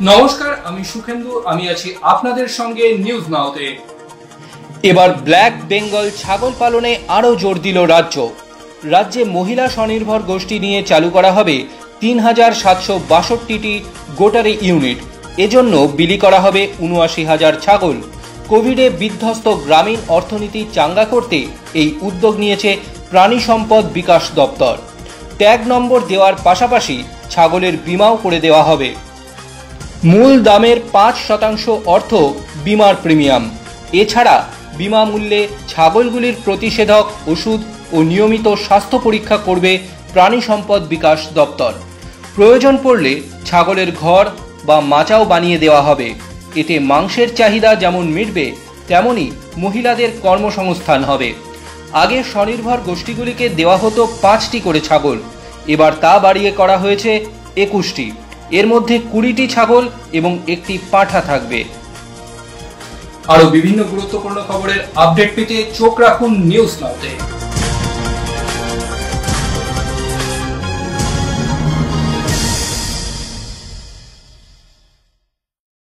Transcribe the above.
নমস্কার, আমি সুখেন্দু, আমি আছি আপনাদের সঙ্গে নিউজ নাওতে এবার ব্ল্যাক বেঙ্গল ছাগল পালনে আরও জোর দিল রাজ্য। রাজ্যে মহিলা স্বনির্ভর গোষ্ঠী নিয়ে চালু করা হবে তিন হাজার সাতশো বাষট্টিটি গোটারি ইউনিট। এজন্য বিলি করা হবে উনআশি হাজার ছাগল। কোভিডে বিধ্বস্ত গ্রামীণ অর্থনীতি চাঙ্গা করতে এই উদ্যোগ নিয়েছে প্রাণী সম্পদ বিকাশ দপ্তর। ট্যাগ নম্বর দেওয়ার পাশাপাশি ছাগলের বিমাও করে দেওয়া হবে। মূল দামের পাঁচ শতাংশ অর্থ বিমার প্রিমিয়াম। এছাড়া বিমা মূল্যে ছাগলগুলির প্রতিষেধক, ওষুধ ও নিয়মিত স্বাস্থ্য পরীক্ষা করবে প্রাণী সম্পদ বিকাশ দপ্তর। প্রয়োজন পড়লে ছাগলের ঘর বা মাচাও বানিয়ে দেওয়া হবে। এতে মাংসের চাহিদা যেমন মিটবে, তেমনি মহিলাদের কর্মসংস্থান হবে। আগে স্বনির্ভর গোষ্ঠীগুলিকে দেওয়া হতো পাঁচটি করে ছাগল। এবার তা বাড়িয়ে করা হয়েছে একুশটি। এর মধ্যে কুড়িটি ছাগল এবং একটি পাঠা থাকবে। আরও বিভিন্ন গুরুত্বপূর্ণ খবরের আপডেট পেতে চোখ রাখুন নিউজ নাওতে